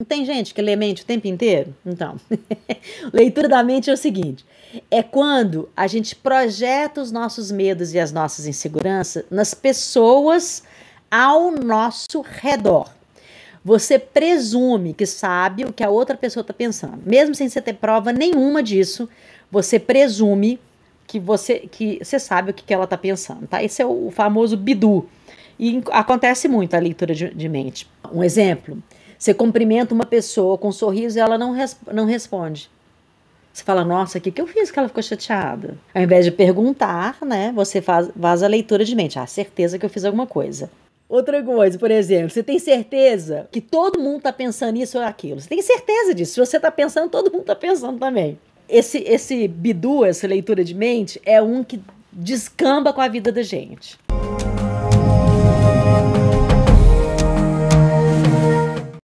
Não tem gente que lê mente o tempo inteiro? Então, leitura da mente é o seguinte: é quando a gente projeta os nossos medos e as nossas inseguranças nas pessoas ao nosso redor. Você presume que sabe o que a outra pessoa está pensando, mesmo sem você ter prova nenhuma disso. Você presume que você que você sabe o que, que ela está pensando, tá? Esse é o famoso bidu. E acontece muito a leitura de, de mente. Um exemplo: você cumprimenta uma pessoa com um sorriso e ela não, res, não responde. Você fala, nossa, o que, que eu fiz que ela ficou chateada? Ao invés de perguntar, né, você faz, faz a leitura de mente. Ah, certeza que eu fiz alguma coisa. Outra coisa, por exemplo, você tem certeza que todo mundo está pensando isso ou aquilo. Você tem certeza disso. Se você está pensando, todo mundo está pensando também. Esse, esse bidu, essa leitura de mente, é um que descamba com a vida da gente.